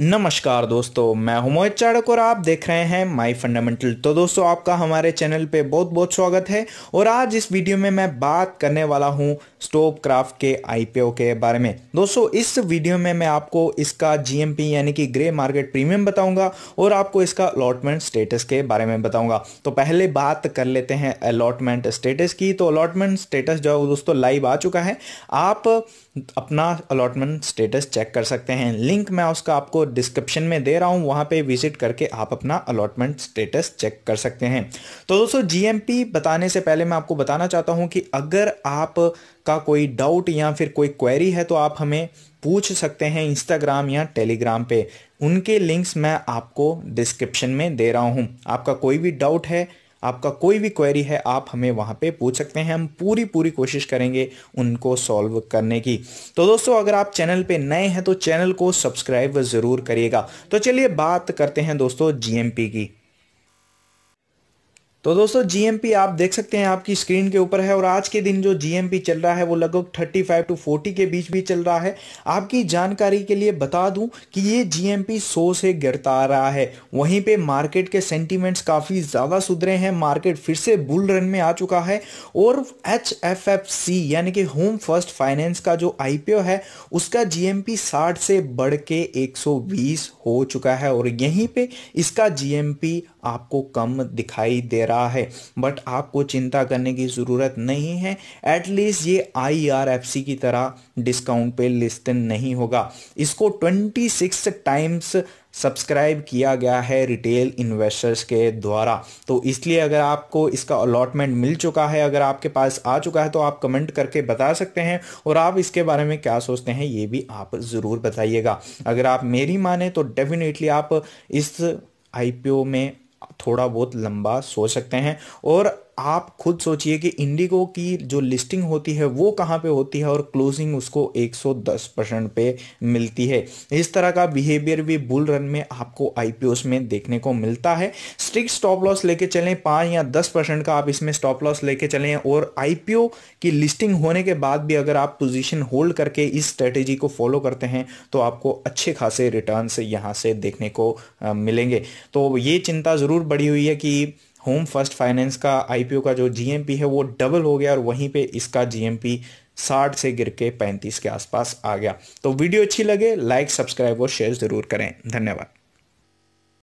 नमस्कार दोस्तों, मैं हूँ मोहित चाड़क और आप देख रहे हैं माई फंडामेंटल तो दोस्तों, आपका हमारे चैनल पे बहुत बहुत स्वागत है और आज इस वीडियो में मैं बात करने वाला हूँ स्टोप क्राफ्ट के आईपीओ के बारे में। दोस्तों, इस वीडियो में मैं आपको इसका जीएमपी यानी कि ग्रे मार्केट प्रीमियम बताऊँगा और आपको इसका अलॉटमेंट स्टेटस के बारे में बताऊँगा। तो पहले बात कर लेते हैं अलॉटमेंट स्टेटस की। तो अलॉटमेंट स्टेटस जो दोस्तों लाइव आ चुका है। आप अपना अलॉटमेंट स्टेटस चेक कर सकते हैं। लिंक मैं उसका आपको डिस्क्रिप्शन में दे रहा हूँ, वहाँ पे विज़िट करके आप अपना अलॉटमेंट स्टेटस चेक कर सकते हैं। तो दोस्तों जीएमपी बताने से पहले मैं आपको बताना चाहता हूँ कि अगर आप का कोई डाउट या फिर कोई क्वेरी है तो आप हमें पूछ सकते हैं इंस्टाग्राम या टेलीग्राम पे। उनके लिंक्स मैं आपको डिस्क्रिप्शन में दे रहा हूँ। आपका कोई भी डाउट है आपका कोई भी क्वेरी है, आप हमें वहाँ पे पूछ सकते हैं। हम पूरी पूरी कोशिश करेंगे उनको सॉल्व करने की। तो दोस्तों, अगर आप चैनल पे नए हैं तो चैनल को सब्सक्राइब ज़रूर करिएगा। तो चलिए बात करते हैं दोस्तों जीएमपी की। तो दोस्तों जीएमपी आप देख सकते हैं आपकी स्क्रीन के ऊपर है और आज के दिन जो जीएमपी चल रहा है वो लगभग 35 टू 40 के बीच भी चल रहा है। आपकी जानकारी के लिए बता दूँ कि ये जीएमपी 100 से गिरता आ रहा है। वहीं पे मार्केट के सेंटीमेंट्स काफ़ी ज़्यादा सुधरे हैं। मार्केट फिर से बुल रन में आ चुका है और एचएफएफसी यानी कि होम फ़र्स्ट फाइनेंस का जो आईपीओ है, उसका जीएमपी 60 से बढ़ के 120 हो चुका है और यहीं पे इसका जीएमपी आपको कम दिखाई दे रहा है। बट आपको चिंता करने की ज़रूरत नहीं है। एटलीस्ट ये आई की तरह डिस्काउंट पे लिस्ट नहीं होगा। इसको 26 टाइम्स सब्सक्राइब किया गया है रिटेल इन्वेस्टर्स के द्वारा। तो इसलिए अगर आपको इसका अलॉटमेंट मिल चुका है, अगर आपके पास आ चुका है तो आप कमेंट करके बता सकते हैं और आप इसके बारे में क्या सोचते हैं, ये भी आप ज़रूर बताइएगा। अगर आप मेरी माने तो डेफिनेटली आप इस आईपीओ में थोड़ा बहुत लंबा सो सकते हैं और आप खुद सोचिए कि इंडिगो की जो लिस्टिंग होती है, वो कहाँ पे होती है और क्लोजिंग उसको 110 परसेंट पे मिलती है। इस तरह का बिहेवियर भी बुल रन में आपको आईपीओस में देखने को मिलता है। स्ट्रिक्ट स्टॉप लॉस लेके चलें पाँच या दस परसेंट का आप इसमें स्टॉप लॉस लेके चलें और आईपीओ की लिस्टिंग होने के बाद भी अगर आप पोजिशन होल्ड करके इस स्ट्रेटेजी को फॉलो करते हैं तो आपको अच्छे खासे रिटर्न यहाँ से देखने को मिलेंगे। तो ये चिंता ज़रूर बढ़ी हुई है कि होम फ़र्स्ट फाइनेंस का आईपीओ का जो जीएमपी है, वो डबल हो गया और वहीं पे इसका जीएमपी 60 से गिर के 35 के आसपास आ गया। तो वीडियो अच्छी लगे लाइक सब्सक्राइब और शेयर ज़रूर करें। धन्यवाद।